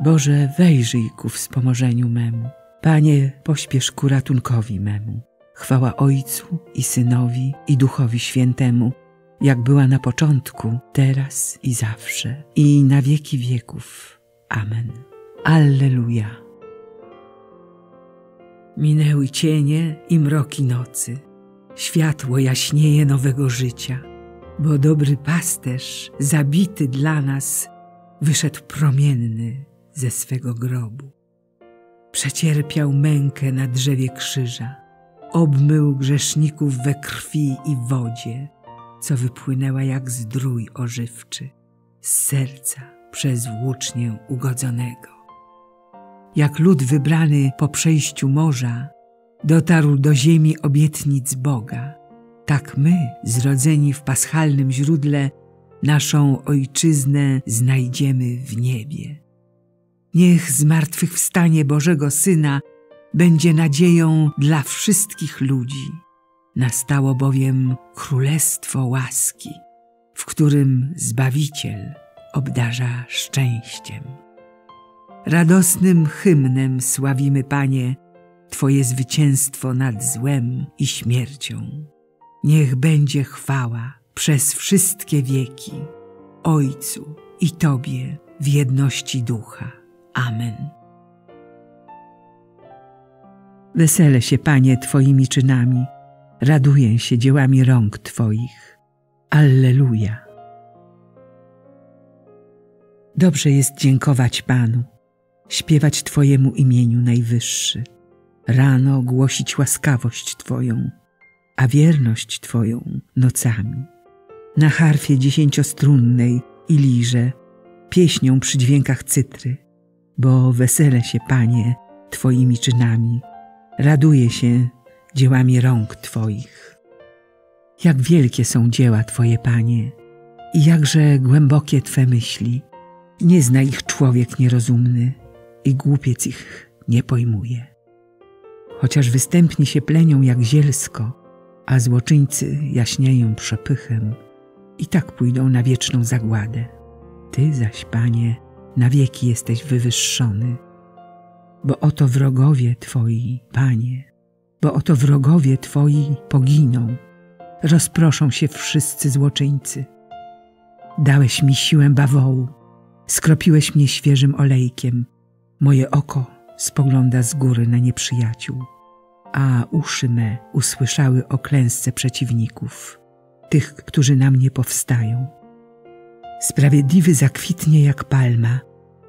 Boże, wejrzyj ku wspomożeniu memu. Panie, pośpiesz ku ratunkowi memu. Chwała Ojcu i Synowi i Duchowi Świętemu, jak była na początku, teraz i zawsze, i na wieki wieków. Amen. Alleluja. Minęły cienie i mroki nocy. Światło jaśnieje nowego życia, bo dobry pasterz, zabity dla nas, wyszedł promienny ze swego grobu. Przecierpiał mękę na drzewie krzyża, obmył grzeszników we krwi i wodzie, co wypłynęła jak zdrój ożywczy z serca przez włócznię ugodzonego. Jak lud wybrany po przejściu morza dotarł do ziemi obietnic Boga, tak my, zrodzeni w paschalnym źródle, naszą ojczyznę znajdziemy w niebie. Niech zmartwychwstanie Bożego Syna będzie nadzieją dla wszystkich ludzi. Nastało bowiem królestwo łaski, w którym Zbawiciel obdarza szczęściem. Radosnym hymnem sławimy, Panie, Twoje zwycięstwo nad złem i śmiercią. Niech będzie chwała przez wszystkie wieki Ojcu i Tobie w jedności ducha. Amen. Weselę się, Panie, Twoimi czynami, raduję się dziełami rąk Twoich. Alleluja. Dobrze jest dziękować Panu, śpiewać Twojemu imieniu najwyższy, rano głosić łaskawość Twoją, a wierność Twoją nocami. Na harfie dziesięciostrunnej i lirze, pieśnią przy dźwiękach cytry, bo wesele się, Panie, Twoimi czynami, raduje się dziełami rąk Twoich. Jak wielkie są dzieła Twoje, Panie, i jakże głębokie Twe myśli. Nie zna ich człowiek nierozumny i głupiec ich nie pojmuje. Chociaż występni się plenią jak zielsko, a złoczyńcy jaśnieją przepychem, i tak pójdą na wieczną zagładę. Ty zaś, Panie, na wieki jesteś wywyższony. Bo oto wrogowie Twoi, Panie, bo oto wrogowie Twoi poginą, rozproszą się wszyscy złoczyńcy. Dałeś mi siłę bawołu, skropiłeś mnie świeżym olejkiem, moje oko spogląda z góry na nieprzyjaciół, a uszy me usłyszały o klęsce przeciwników, tych, którzy na mnie powstają. Sprawiedliwy zakwitnie jak palma,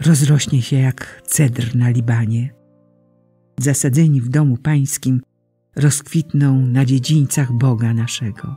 rozrośnie się jak cedr na Libanie. Zasadzeni w domu pańskim rozkwitną na dziedzińcach Boga naszego.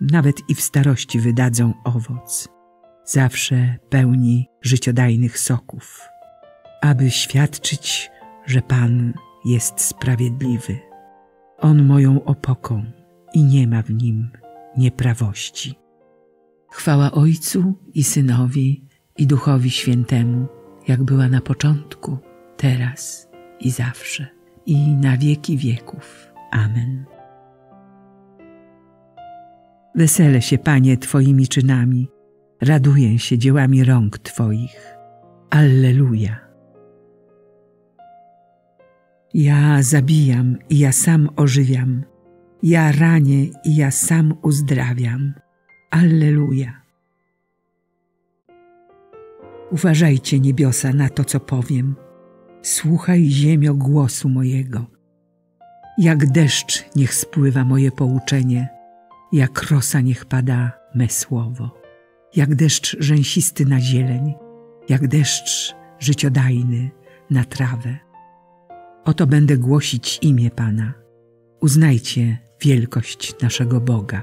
Nawet i w starości wydadzą owoc, zawsze pełni życiodajnych soków, aby świadczyć, że Pan jest sprawiedliwy. On moją opoką i nie ma w nim nieprawości. Chwała Ojcu i Synowi i Duchowi Świętemu, jak była na początku, teraz i zawsze, i na wieki wieków. Amen. Weselę się, Panie, Twoimi czynami, raduję się dziełami rąk Twoich. Alleluja. Ja zabijam i ja sam ożywiam, ja ranię i ja sam uzdrawiam. Alleluja. Uważajcie, niebiosa, na to, co powiem. Słuchaj, ziemio, głosu mojego. Jak deszcz niech spływa moje pouczenie, jak rosa niech pada me słowo. Jak deszcz rzęsisty na zieleń, jak deszcz życiodajny na trawę. Oto będę głosić imię Pana. Uznajcie wielkość naszego Boga.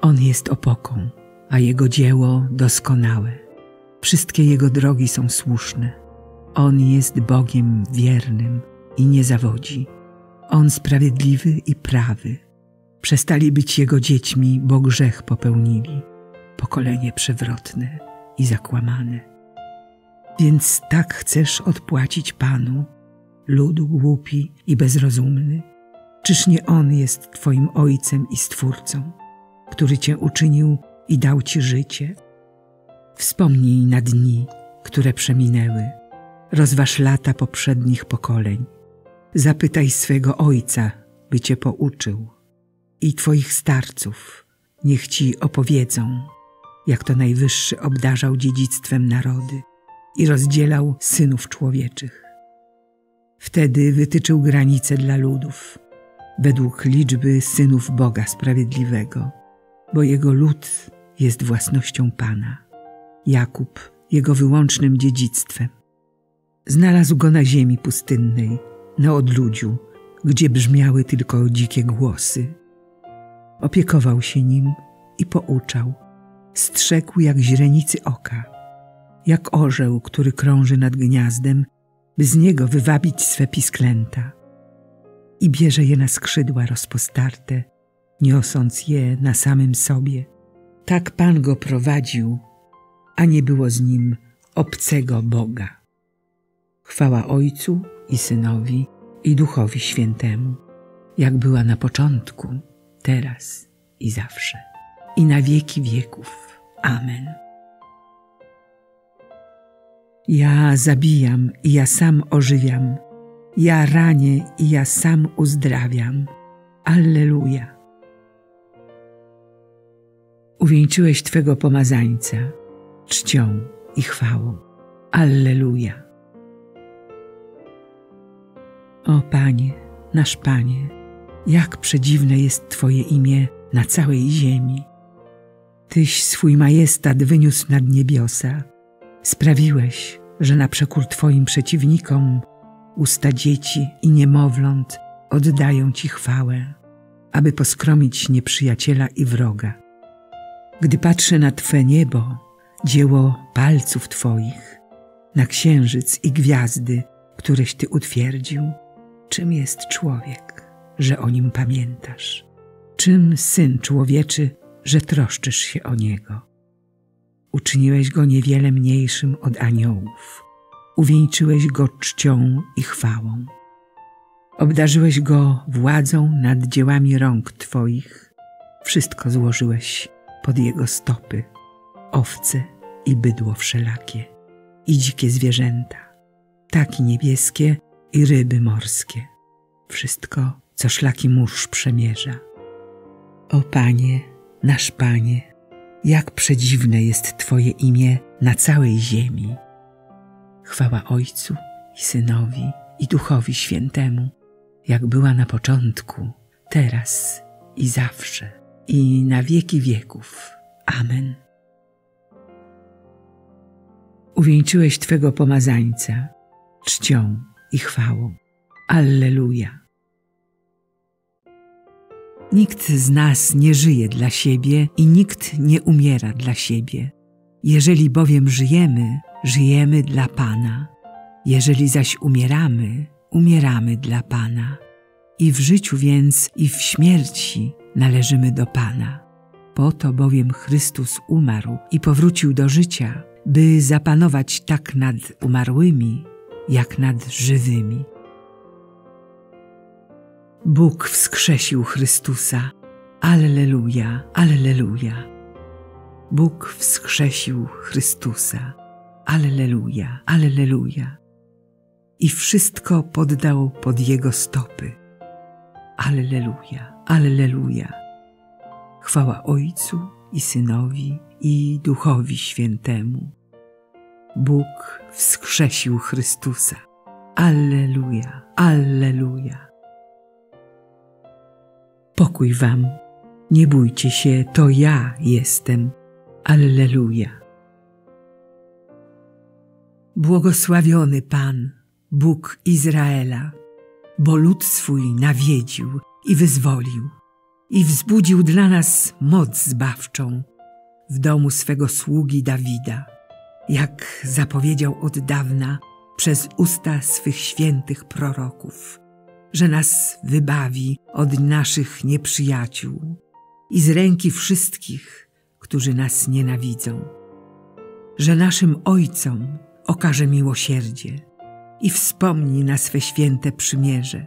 On jest opoką, a Jego dzieło doskonałe. Wszystkie Jego drogi są słuszne. On jest Bogiem wiernym i nie zawodzi. On sprawiedliwy i prawy. Przestali być Jego dziećmi, bo grzech popełnili. Pokolenie przewrotne i zakłamane. Więc tak chcesz odpłacić Panu, ludu głupi i bezrozumny? Czyż nie On jest Twoim Ojcem i Stwórcą? który Cię uczynił i dał Ci życie. Wspomnij na dni, które przeminęły. Rozważ lata poprzednich pokoleń. Zapytaj swego ojca, by cię pouczył, i twoich starców niech ci opowiedzą, jak to Najwyższy obdarzał dziedzictwem narody i rozdzielał synów człowieczych. Wtedy wytyczył granice dla ludów, według liczby synów Boga Sprawiedliwego, bo jego lud jest własnością Pana, Jakub jego wyłącznym dziedzictwem. Znalazł go na ziemi pustynnej, na odludziu, gdzie brzmiały tylko dzikie głosy. Opiekował się nim i pouczał. Strzegł jak źrenicy oka, jak orzeł, który krąży nad gniazdem, by z niego wywabić swe pisklęta. I bierze je na skrzydła rozpostarte, niosąc je na samym sobie. Tak Pan go prowadził, a nie było z nim obcego Boga. Chwała Ojcu i Synowi i Duchowi Świętemu, jak była na początku, teraz i zawsze, i na wieki wieków. Amen. Ja zabijam i ja sam ożywiam, ja ranię i ja sam uzdrawiam. Alleluja. Uwieńczyłeś Twego pomazańca czcią i chwałą. Alleluja. O Panie, nasz Panie, jak przedziwne jest Twoje imię na całej ziemi. Tyś swój majestat wyniósł nad niebiosa. Sprawiłeś, że na przekór Twoim przeciwnikom usta dzieci i niemowląt oddają Ci chwałę, aby poskromić nieprzyjaciela i wroga. Gdy patrzę na Twe niebo, dzieło palców Twoich, na księżyc i gwiazdy, któreś Ty utwierdził, czym jest człowiek, że o nim pamiętasz? Czym syn człowieczy, że troszczysz się o niego? Uczyniłeś go niewiele mniejszym od aniołów, uwieńczyłeś go czcią i chwałą. Obdarzyłeś go władzą nad dziełami rąk Twoich, wszystko złożyłeś pod jego stopy, owce i bydło wszelakie, i dzikie zwierzęta, taki niebieskie i ryby morskie, wszystko, co szlaki mórz przemierza. O Panie, nasz Panie, jak przedziwne jest Twoje imię na całej ziemi. Chwała Ojcu i Synowi i Duchowi Świętemu, jak była na początku, teraz i zawsze, i na wieki wieków. Amen. Uwieńczyłeś Twego pomazańca czcią i chwałą. Alleluja. Nikt z nas nie żyje dla siebie i nikt nie umiera dla siebie. Jeżeli bowiem żyjemy, żyjemy dla Pana. Jeżeli zaś umieramy, umieramy dla Pana. I w życiu więc i w śmierci należymy do Pana. Po to bowiem Chrystus umarł i powrócił do życia, by zapanować tak nad umarłymi, jak nad żywymi. Bóg wskrzesił Chrystusa. Alleluja, alleluja. Bóg wskrzesił Chrystusa. Alleluja, alleluja. I wszystko poddał pod Jego stopy. Alleluja, alleluja. Chwała Ojcu i Synowi i Duchowi Świętemu. Bóg wskrzesił Chrystusa. Alleluja, alleluja. Pokój wam. Nie bójcie się, to ja jestem. Alleluja. Błogosławiony Pan, Bóg Izraela, bo lud swój nawiedził i wyzwolił i wzbudził dla nas moc zbawczą w domu swego sługi Dawida, jak zapowiedział od dawna przez usta swych świętych proroków, że nas wybawi od naszych nieprzyjaciół i z ręki wszystkich, którzy nas nienawidzą, że naszym ojcom okaże miłosierdzie i wspomni na swe święte przymierze,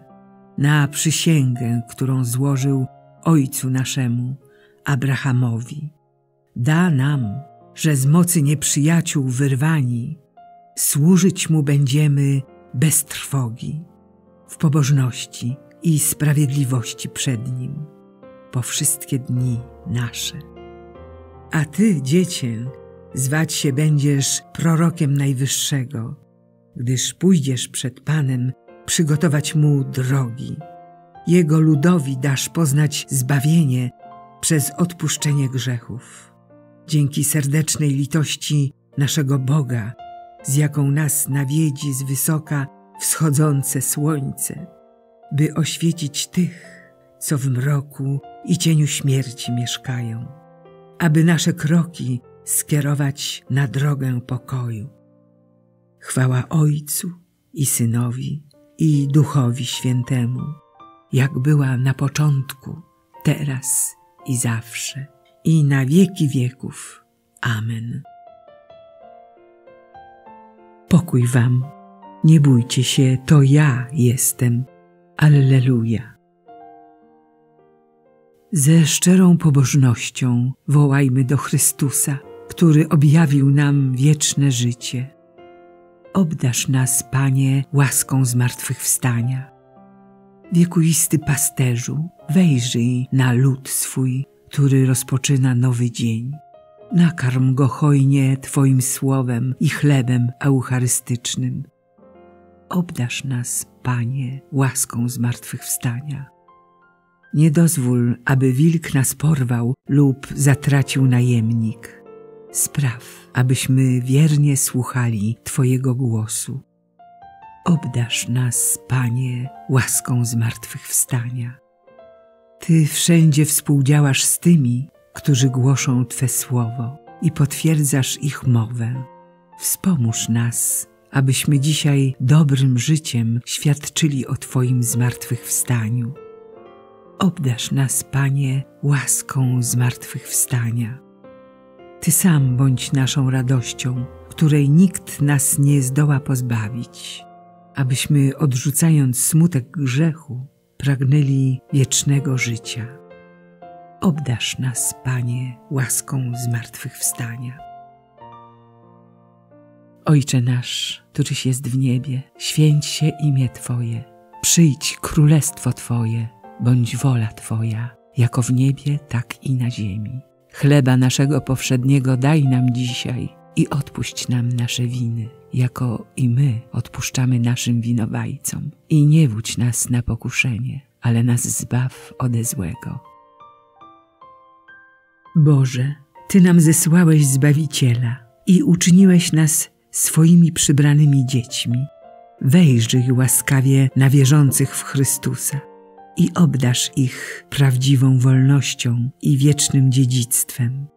na przysięgę, którą złożył ojcu naszemu, Abrahamowi. Da nam, że z mocy nieprzyjaciół wyrwani, służyć Mu będziemy bez trwogi, w pobożności i sprawiedliwości przed Nim, po wszystkie dni nasze. A Ty, dziecię, zwać się będziesz prorokiem Najwyższego, gdyż pójdziesz przed Panem przygotować Mu drogi. Jego ludowi dasz poznać zbawienie przez odpuszczenie grzechów. Dzięki serdecznej litości naszego Boga, z jaką nas nawiedzi z wysoka wschodzące słońce, by oświecić tych, co w mroku i cieniu śmierci mieszkają, aby nasze kroki skierować na drogę pokoju. Chwała Ojcu i Synowi i Duchowi Świętemu, jak była na początku, teraz i zawsze, i na wieki wieków. Amen. Pokój wam. Nie bójcie się, to ja jestem. Alleluja. Ze szczerą pobożnością wołajmy do Chrystusa, który objawił nam wieczne życie. Obdasz nas, Panie, łaską zmartwychwstania. Wiekuisty pasterzu, wejrzyj na lud swój, który rozpoczyna nowy dzień. Nakarm go hojnie Twoim słowem i chlebem eucharystycznym. Obdasz nas, Panie, łaską zmartwychwstania. Nie dozwól, aby wilk nas porwał lub zatracił najemnik. Spraw, abyśmy wiernie słuchali Twojego głosu. Obdasz nas, Panie, łaską zmartwychwstania. Ty wszędzie współdziałasz z tymi, którzy głoszą Twe słowo i potwierdzasz ich mowę. Wspomóż nas, abyśmy dzisiaj dobrym życiem świadczyli o Twoim zmartwychwstaniu. Obdasz nas, Panie, łaską zmartwychwstania. Ty sam bądź naszą radością, której nikt nas nie zdoła pozbawić, abyśmy odrzucając smutek grzechu, pragnęli wiecznego życia. Obdasz nas, Panie, łaską zmartwychwstania. Ojcze nasz, któryś jest w niebie, święć się imię Twoje, przyjdź królestwo Twoje, bądź wola Twoja, jako w niebie, tak i na ziemi. Chleba naszego powszedniego daj nam dzisiaj i odpuść nam nasze winy, jako i my odpuszczamy naszym winowajcom. I nie wódź nas na pokuszenie, ale nas zbaw ode złego. Boże, Ty nam zesłałeś Zbawiciela i uczyniłeś nas swoimi przybranymi dziećmi. Wejrzyj łaskawie na wierzących w Chrystusa i obdasz ich prawdziwą wolnością i wiecznym dziedzictwem.